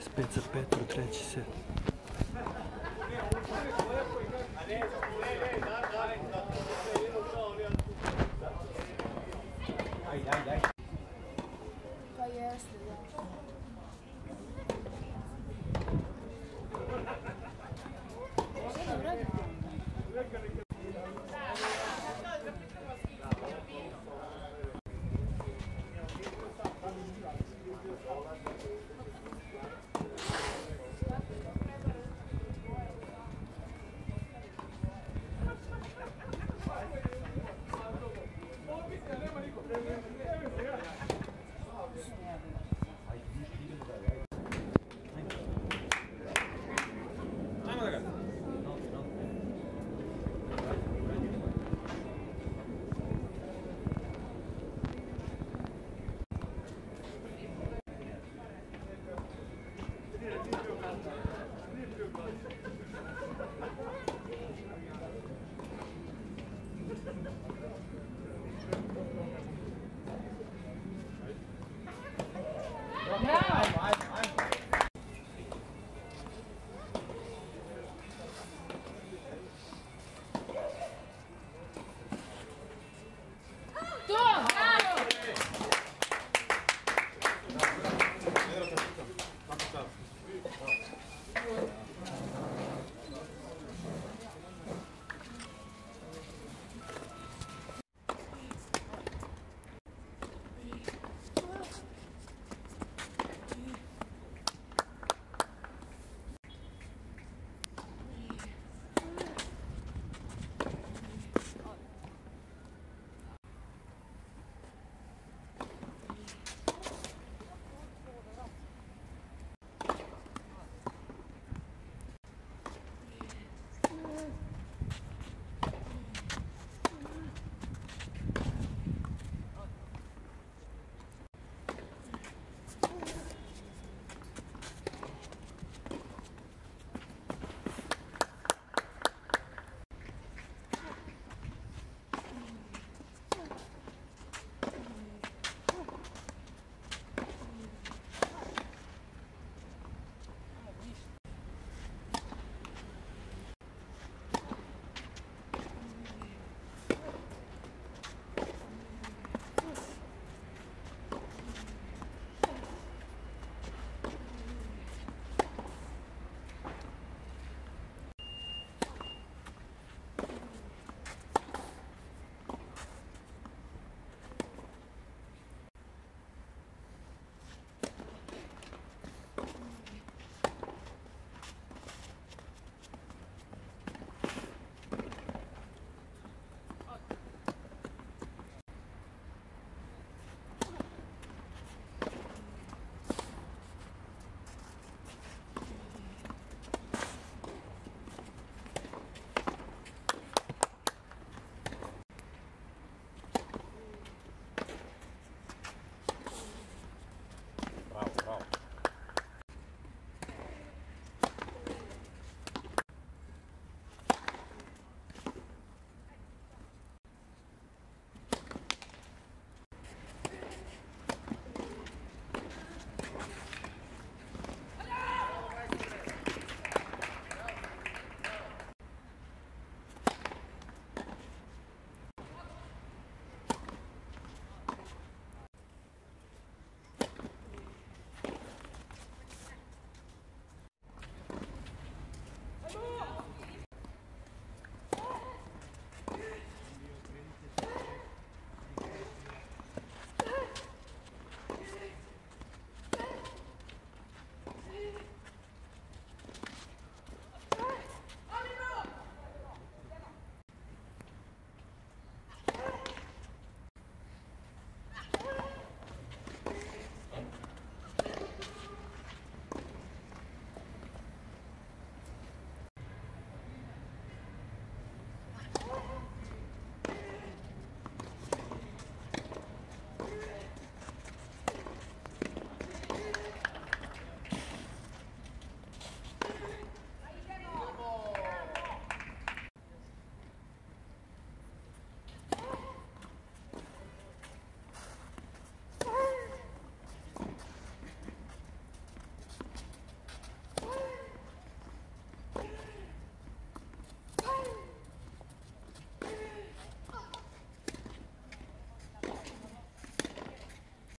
Spezza Petro, treći set. Ajde.